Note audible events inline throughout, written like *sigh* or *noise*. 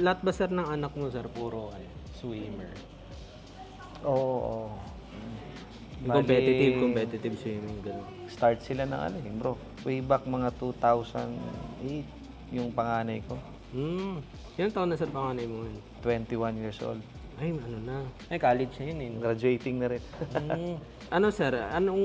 lahat ba sir ng anak mo sir puro ano, swimmer? Oo, oo. Yung competitive, competitive swimming, gano'n. Start sila ng ano eh, bro. Way back mga 2008, yung panganay ko. Hmm. Ilang taon na sir panganay mo ngayon? 21 years old. Ay, ano na. Ay, college na yun eh. no? Graduating na rin. *laughs* Hmm. ano sir, anong,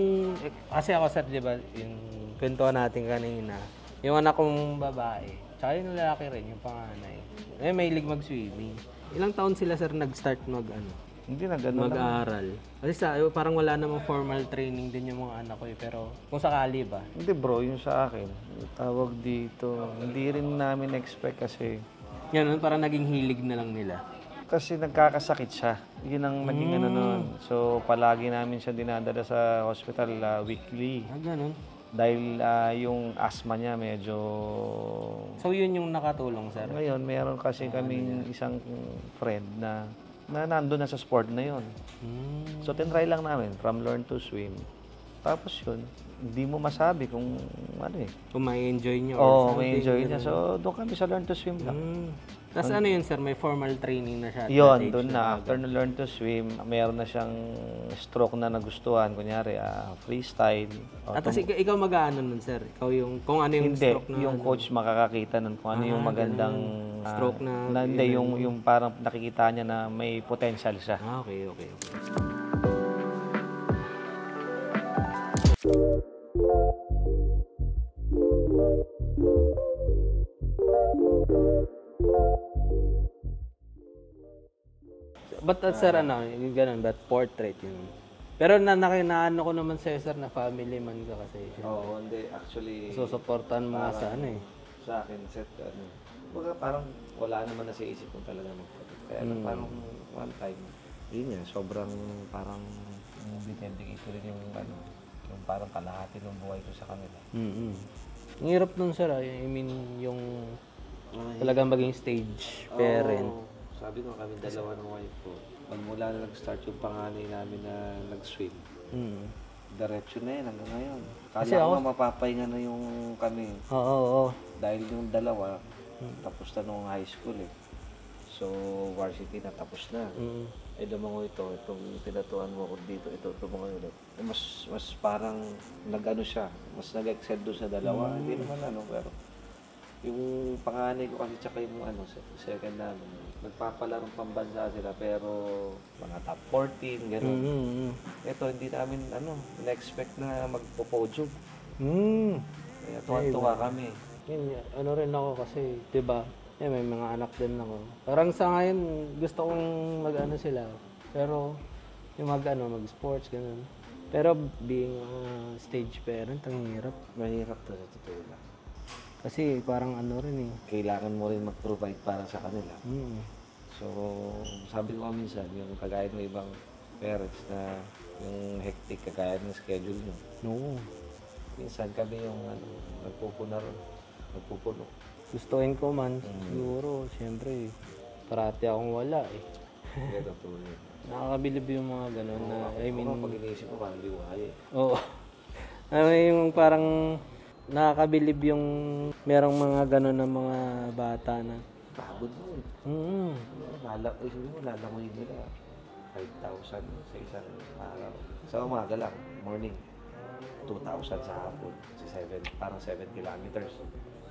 kasi ako sir, di ba, yung kwentuhan natin kanina, yung anak kong babae, tsaka yung lalaki rin, yung panganay, eh, may lig mag-swimming. Ilang taon sila sir nag-start mag, ano, Hindi na ganun lang. mag-aaral? Kasi sa, parang wala namang formal training din yung mga anak ko eh, pero kung sakali ba? Hindi bro, yung sa akin, tawag dito, hindi rin namin expect kasi Yan, parang naging hilig na lang nila. kasi nagkakasakit siya. Yun ang naging ano nun. So, palagi namin siya dinadala sa hospital ah, weekly. Ah, ganun. Dahil ah, yung asthma niya medyo... So, yun yung nakatulong sir. Ngayon, meron kasi kaming isang friend na na nandun na sa sport na yon. Hmm. So, tinry lang namin from learn to swim. Tapos yun, hindi mo masabi kung ano eh. Kung may enjoy nyo. Oo, oh, may enjoy niya. So, doon kami sa learn to swim lang. Hmm. Tapos ano yun sir, may formal training na siya. Yun, doon na. After na learn to swim, mayroon na siyang stroke na nagustuhan. Kunyari, ah, freestyle. O, At tapos ikaw, ikaw mag-ano nun sir? Ikaw yung, kung ano yung hindi, stroke na yung ano? coach makakakita nun kung ano yung Ah, magandang... ganun. ah, Stroke na- Hindi, yung, yung parang nakikita niya na may potential siya. Ah, okay, okay, okay. But uh, sir, ano, yung ganun, but portrait yun. Pero na nakinaano ko naman sa'yo, sir, na family man ka kasi. Oo, hindi. Actually, Susuportahan mo nga sa ano eh. sa akin, set, ano, baga parang wala naman na sa isip ko talaga magpapit. Kaya lang parang one time, yun nga, sobrang parang binibigay ko rin yung ano, yung parang kalahati ng buhay ko sa kanila. Mm-hmm. Ang hirap nun, sir. ah. I mean, yung talagang maging stage parent. Oo. Sabi ko kami dalawa ng wife ko, magmula na nag-start yung panganay namin na nag-swim, Mm. diretso na yan hanggang ngayon. Kala Kasi ko ako- nga mapapahinga na yung kami. Oo, oo, oo. Dahil yung dalawa, tapos na nung high school eh. So, varsity na tapos na. Mm. Eh, dumango ito, itong pinatuan mo ko dito, ito, dumango ulit. Eh, mas, mas parang nag-ano siya, mas nag-excel doon sa dalawa. Hindi naman ano, pero yung panganay ko kasi tsaka yung ano, se- second namin, nagpapalarong pambansa sila, pero mga top 14, gano'n. Mm. Ito, hindi namin, ano, na-expect na magpo-podium. Mm. Kaya tuwan-tuwa kami. Yun, ano rin ako kasi, 'di ba? Eh, may mga anak din ako. Parang sa ngayon, gusto kong mag-ano sila. Pero, yung mag-ano, mag-sports, ganun. Pero being a stage parent, ang hirap. Mahirap to sa totoo lang. Kasi parang ano rin eh. Kailangan mo rin mag-provide para sa kanila. Mm. So, sabi ko minsan, yung kagaya ng ibang parents na yung hectic kagaya ng schedule nyo. No. Minsan kami yung ano, nagpupuno ron, nagpupuno. Gustuin ko man, siguro, syempre, parati akong wala eh. Kaya totoo yun. *laughs* Nakakabilib yung mga ganun na, I mean, pag iniisip ko, parang kaya. eh. Oo. *laughs* ano yung parang nakakabilib yung merong mga ganun na mga bata na. Pagod mo eh. Mm. Lala, eh, sabi mo, lalangoy nila. 5,000 sa isang araw. Sa umaga lang, morning. 2,000 sa hapon. Sa 7, parang 7 kilometers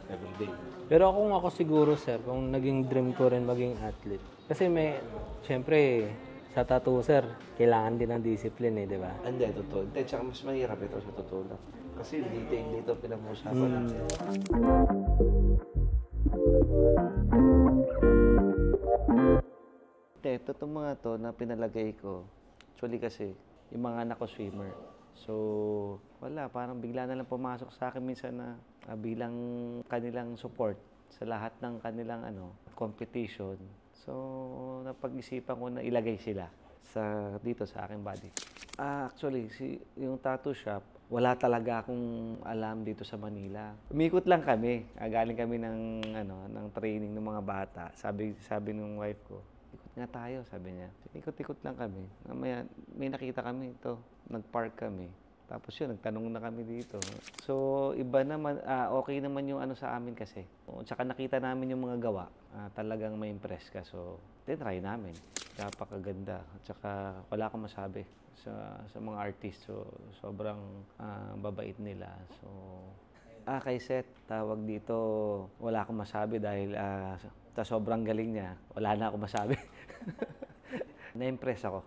every day. Pero kung ako siguro, sir, kung naging dream ko rin maging athlete. Kasi may, syempre, sa tattoo, sir, kailangan din ng discipline eh, di ba? Hindi, totoo. Hindi, tsaka mas mahirap ito sa totoo lang. Kasi detail dito pinag-uusapan natin. Ito, itong mga to na pinalagay ko, actually kasi, yung mga anak ko swimmer. So, wala, parang bigla na lang pumasok sa akin minsan na ah, bilang kanilang support sa lahat ng kanilang ano, competition. So, napag-isipan ko na ilagay sila sa dito sa aking body. Ah, actually, si yung tattoo shop, wala talaga akong alam dito sa Manila. Umikot lang kami. Ah, galing kami ng ano, ng training ng mga bata. Sabi sabi ng wife ko, ikot nga tayo, sabi niya. Ikot-ikot lang kami. Mamaya, may nakita kami ito. Nag-park kami. Tapos yun, nagtanong na kami dito. So, iba naman, ah, okay naman yung ano sa amin kasi. Tsaka nakita namin yung mga gawa. Ah, talagang may impress ka. So, tinry namin. Napakaganda. At saka wala akong masabi sa, sa mga artist. So, sobrang ah, babait nila. So, ah, kay Seth, tawag dito, wala akong masabi dahil ah, sa sobrang galing niya, wala na akong masabi. *laughs* Na-impress ako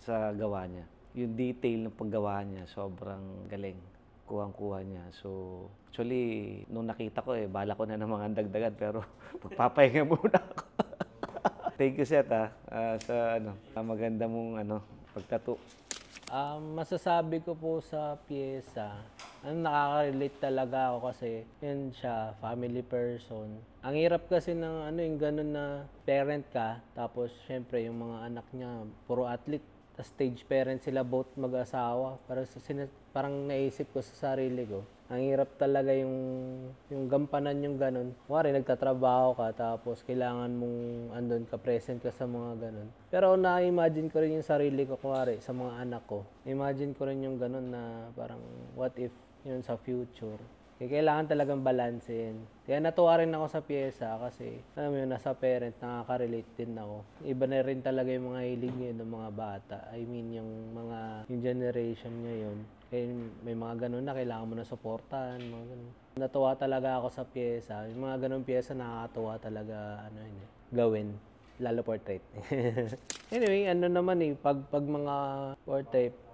sa gawa niya. Yung detail ng paggawa niya, sobrang galing. Kuhang-kuha niya. So, actually, nung nakita ko eh, bala ko na ng mga dagdagan, pero *laughs* magpapahinga muna ako. *laughs* Thank you, Seth, ah, ah, sa ano, ah, maganda mong ano, pagtato. Um, masasabi ko po sa pyesa, ano, nakaka-relate talaga ako kasi yun siya, family person. Ang hirap kasi ng ano yung ganun na parent ka, tapos syempre yung mga anak niya, puro athlete, tas stage parent sila both mag-asawa. Para sa sina- parang naisip ko sa sarili ko, ang hirap talaga yung yung gampanan yung ganun. Kuwari, nagtatrabaho ka, tapos kailangan mong andun ka, present ka sa mga ganun. Pero na-imagine ko rin yung sarili ko, kuwari, sa mga anak ko. Imagine ko rin yung ganun na parang, what if yun sa future. Kaya kailangan talagang balansehin. Kaya natuwa rin ako sa pyesa kasi, alam yun, nasa parent, nakaka-relate din ako. Iba na rin talaga yung mga hilig ngayon ng mga bata. I mean, yung mga, yung generation ngayon. Kaya may mga ganun na kailangan mo na suportahan, mga ganun. Natuwa talaga ako sa pyesa. Yung mga ganun pyesa nakakatuwa talaga, ano yun eh, gawin. Lalo portrait. *laughs* anyway, ano naman eh, pag, pag mga portrait,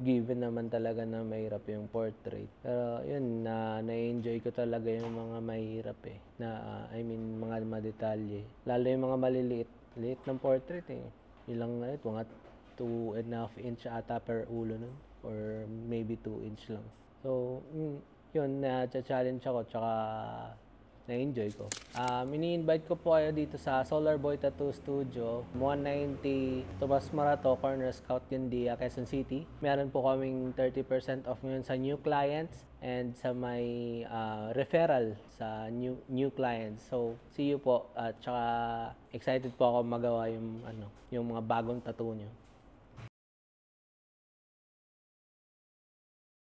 given naman talaga na mahirap yung portrait. Pero yun, na na-enjoy ko talaga yung mga mahirap eh. Na, ah, I mean, mga madetalye. Lalo yung mga maliliit. Liit ng portrait eh. Ilang ito, mga 2 and a half inch ata per ulo nun. Or maybe 2 inch lang. So, mm, yun, na-challenge ako. Tsaka, na-enjoy ko. Um, ini-invite ko po kayo dito sa Solar Boy Tattoo Studio, 190 Tomas Marato, Corner Scout Gandia, Quezon City. Meron po kaming 30% off ngayon sa new clients and sa may ah, referral sa new new clients. So, see you po at saka excited po ako magawa yung ano, yung mga bagong tattoo nyo.